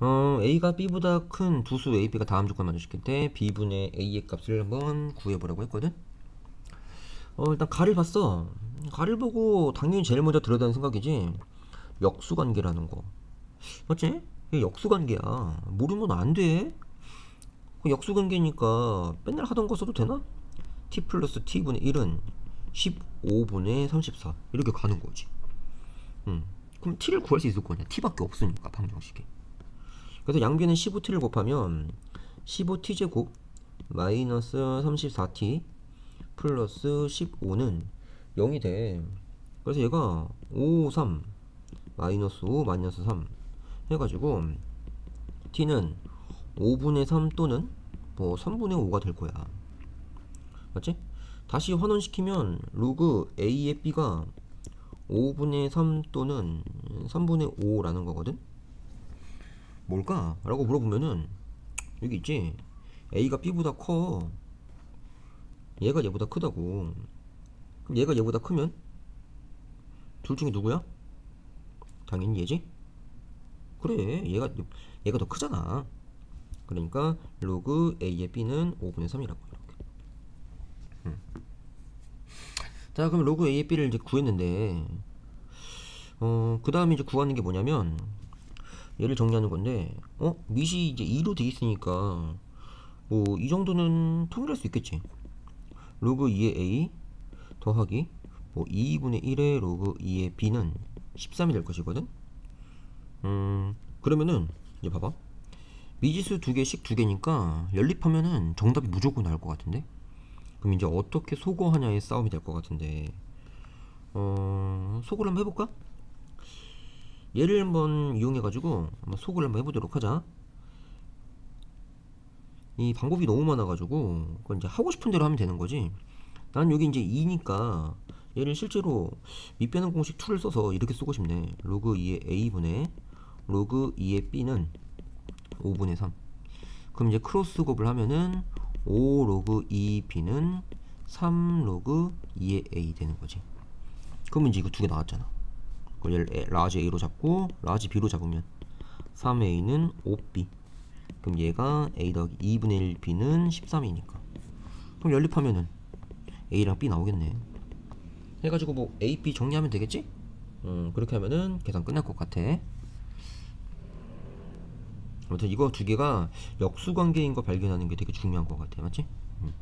어, A가 B보다 큰 두 수 A, B가 다음 조건 만족시킬 때 B분의 A의 값을 한번 구해보라고 했거든? 어, 일단 가를 봤어. 가를 보고 당연히 제일 먼저 들어다는 생각이지. 역수관계라는 거. 맞지? 역수관계야. 모르면 안 돼. 그 역수관계니까 맨날 하던 거 써도 되나? t 플러스 t분의 1은 15분의 34 이렇게 가는 거지. 음. 그럼 t를 구할 수 있을 거냐? t밖에 없으니까 방정식이. 그래서 양변에 15t를 곱하면 15t 제곱 마이너스 34t 플러스 15는 0이 돼. 그래서 얘가 5, 3 마이너스 5 마이너스 3 해가지고 t는 5분의 3 또는 뭐 3분의 5가 될 거야. 맞지? 다시 환원시키면 로그 a의 b가 5분의 3 또는 3분의 5라는 거거든? 뭘까? 라고 물어보면은 여기 있지 a가 b보다 커 얘가 얘보다 크다고 그럼 얘가 얘보다 크면 둘 중에 누구야? 당연히 얘지 그래 얘가 얘가 더 크잖아 그러니까 로그 a의 b는 5분의 3이라고 이렇게 음. 자 그럼 로그 a의 b를 이제 구했는데 어 그 다음에 이제 구하는 게 뭐냐면 얘를 정리하는 건데 어? 밑이 이제 2로 돼 있으니까 뭐 이 정도는 통일할 수 있겠지. 로그 2의 a 더하기 뭐 2분의 1의 로그 2의 b는 13이 될 것이거든? 음 그러면은 이제 봐봐. 미지수 두 개씩 두 개니까 연립하면은 정답이 무조건 나올 것 같은데? 그럼 이제 어떻게 소거하냐의 싸움이 될 것 같은데. 어 소거를 한번 해볼까? 얘를 한번 이용해 가지고 한번 소거를 한번 해보도록 하자. 이 방법이 너무 많아 가지고 그건 이제 하고 싶은 대로 하면 되는 거지. 난 여기 이제 2니까 얘를 실제로 밑변환 공식 2를 써서 이렇게 쓰고 싶네. 로그 2의 a분의 로그 2의 b는 5분의 3 그럼 이제 크로스 곱을 하면은 5 로그 2b는 3 로그 2의 a 되는 거지. 그러면 이제 이거 두 개 나왔잖아 얘를 large a로 잡고 large b로 잡으면 3a는 5b 그럼 얘가 a 더하기 2분의 1b는 13이니까 그럼 연립하면은 a랑 b 나오겠네 해가지고 뭐 a, b 정리하면 되겠지? 음 그렇게 하면은 계산 끝날 것 같아 아무튼 이거 두 개가 역수관계인 거 발견하는 게 되게 중요한 것 같아 맞지? 음.